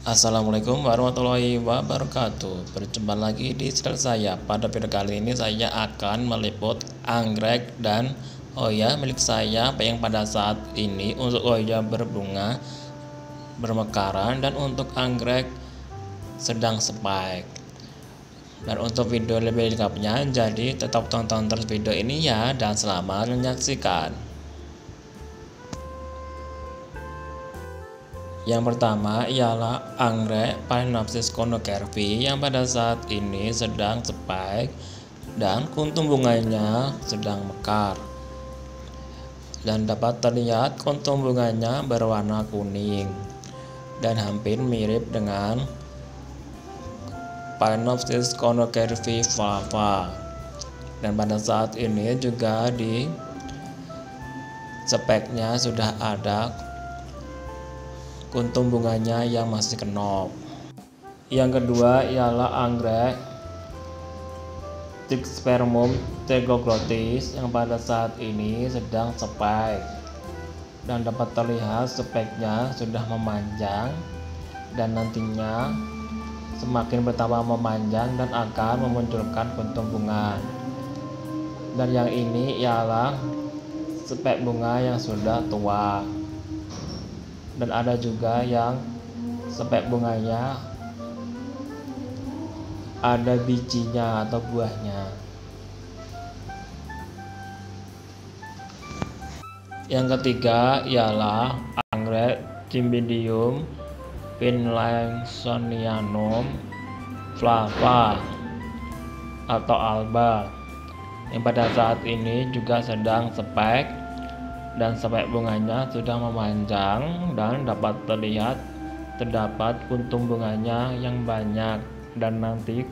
Assalamualaikum warahmatullahi wabarakatuh. Berjumpa lagi di channel saya. Pada video kali ini saya akan meliput anggrek dan oya milik saya Yang pada saat ini untuk oya berbunga Bermekaran dan untuk anggrek sedang spike. Dan untuk video lebih lengkapnya Jadi tetap tonton terus video ini ya Dan selamat menyaksikan Yang pertama ialah anggrek Phalaenopsis conocervi yang pada saat ini sedang spike dan kuntum bunganya sedang mekar. Dan dapat terlihat kuntum bunganya berwarna kuning dan hampir mirip dengan Phalaenopsis conocervi flava. Dan pada saat ini juga di speknya sudah ada kuntum bunganya yang masih kenop. Yang kedua ialah anggrek. Dixpermum tegoglotis yang pada saat ini sedang spike dan dapat terlihat speknya sudah memanjang dan nantinya semakin bertambah memanjang dan akan memunculkan kuntum bunga. Dan yang ini ialah spek bunga yang sudah tua dan ada juga yang spek bunganya ada bijinya atau buahnya. Yang ketiga ialah anggrek cymbidium finlangsonianum flava atau alba yang pada saat ini juga sedang spek dan sampai bunganya sudah memanjang dan dapat terlihat terdapat kuntum bunganya yang banyak. Dan nanti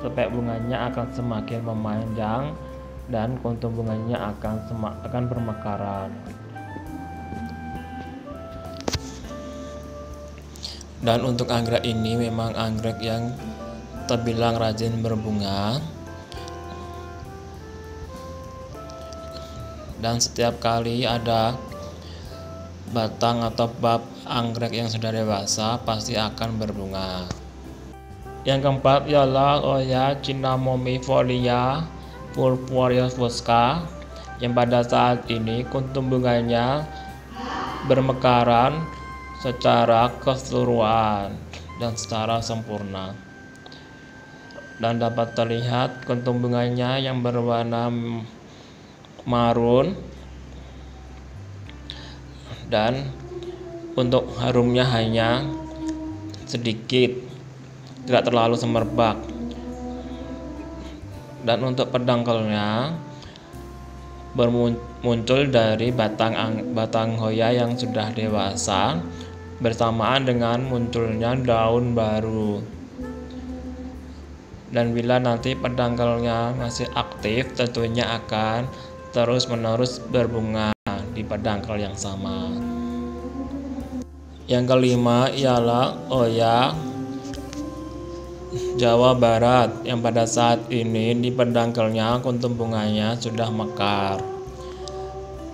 sampai bunganya akan semakin memanjang dan kuntum bunganya akan akan bermekaran. Dan untuk anggrek ini memang anggrek yang terbilang rajin berbunga dan setiap kali ada batang atau bab anggrek yang sudah dewasa pasti akan berbunga. Yang keempat ialah Oya Cinnamomifolia purpurea fusca yang pada saat ini kuntum bunganya bermekaran secara keseluruhan dan secara sempurna dan dapat terlihat kuntum bunganya yang berwarna marun dan untuk harumnya hanya sedikit tidak terlalu semerbak. Dan untuk pedangkelnya bermuncul dari batang batang hoya yang sudah dewasa bersamaan dengan munculnya daun baru. Dan bila nanti pedangkelnya masih aktif tentunya akan terus-menerus berbunga di pedangkal yang sama. Yang kelima ialah oya Jawa Barat yang pada saat ini di pedangkalnya kuntum bunganya sudah mekar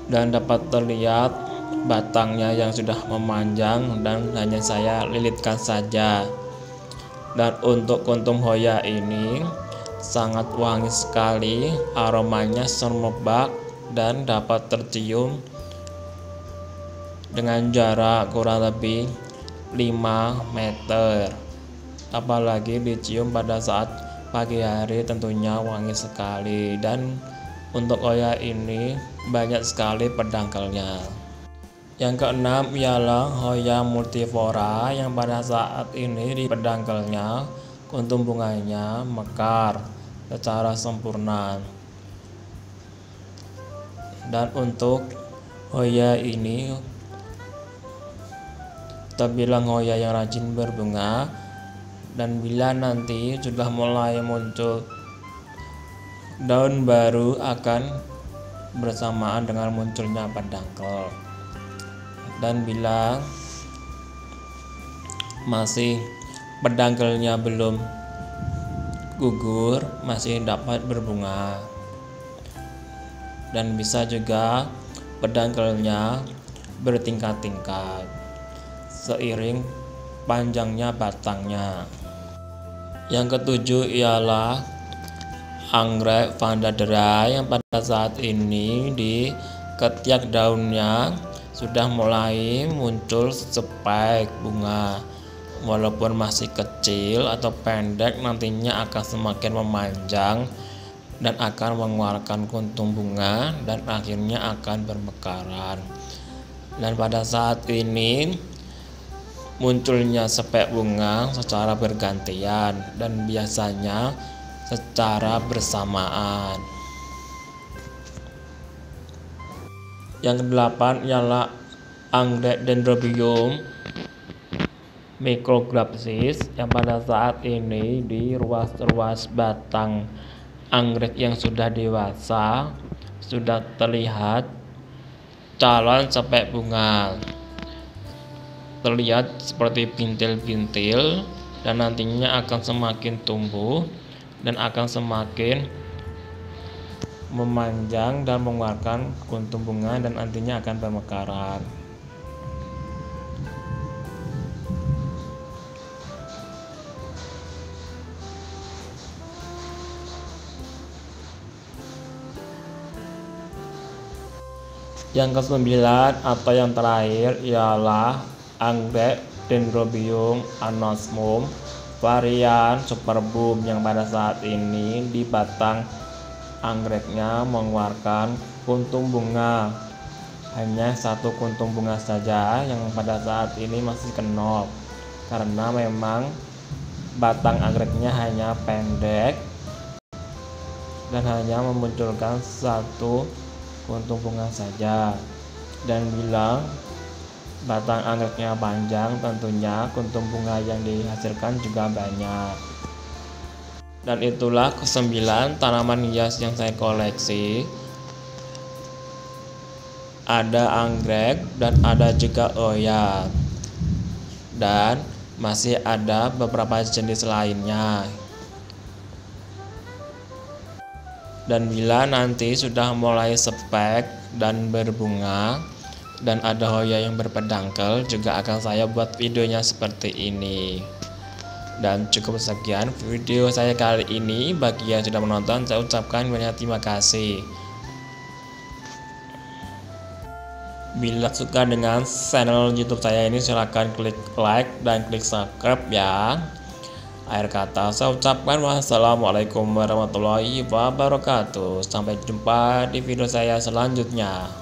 dan dapat terlihat batangnya yang sudah memanjang dan hanya saya lilitkan saja dan untuk kuntum hoya ini sangat wangi sekali, aromanya semerbak dan dapat tercium dengan jarak kurang lebih 5 meter. Apalagi dicium pada saat pagi hari tentunya wangi sekali dan untuk oya ini banyak sekali pedangkalnya. Yang keenam ialah Hoya multiflora yang pada saat ini di pedangkalnya kuntum bunganya mekar secara sempurna. Dan untuk hoya ini terbilang hoya yang rajin berbunga dan bila nanti sudah mulai muncul daun baru akan bersamaan dengan munculnya pedangkel dan bila masih pedangkelnya belum gugur masih dapat berbunga dan bisa juga pedangkelnya bertingkat-tingkat seiring panjangnya batangnya. Yang ketujuh ialah anggrek Vandadera yang pada saat ini di ketiak daunnya sudah mulai muncul spike bunga walaupun masih kecil atau pendek nantinya akan semakin memanjang dan akan mengeluarkan kuntum bunga dan akhirnya akan bermekaran dan pada saat ini munculnya spek bunga secara bergantian dan biasanya secara bersamaan. Yang kedelapan ialah anggrek dendrobium micrograpsis yang pada saat ini di ruas-ruas batang anggrek yang sudah dewasa sudah terlihat calon sepek bunga terlihat seperti bintil-bintil dan nantinya akan semakin tumbuh dan akan semakin memanjang dan mengeluarkan kuntum bunga dan nantinya akan bermekaran. Yang kesembilan atau yang terakhir ialah anggrek Dendrobium anosmum varian superboom yang pada saat ini di batang anggreknya mengeluarkan kuntum bunga. Hanya satu kuntum bunga saja yang pada saat ini masih kenop karena memang batang anggreknya hanya pendek dan hanya memunculkan satu kuntum bunga saja. Dan bilang batang anggreknya panjang tentunya kuntum bunga yang dihasilkan juga banyak. Dan itulah kesembilan tanaman hias yang saya koleksi. Ada anggrek dan ada juga oya dan masih ada beberapa jenis lainnya dan bila nanti sudah mulai spek dan berbunga dan ada hoya yang berpedangkel juga akan saya buat videonya seperti ini. Dan cukup sekian video saya kali ini. Bagi yang sudah menonton saya ucapkan banyak terima kasih. Bila suka dengan channel youtube saya ini silahkan klik like dan klik subscribe ya akhir kata saya ucapkan wassalamualaikum warahmatullahi wabarakatuh. Sampai jumpa di video saya selanjutnya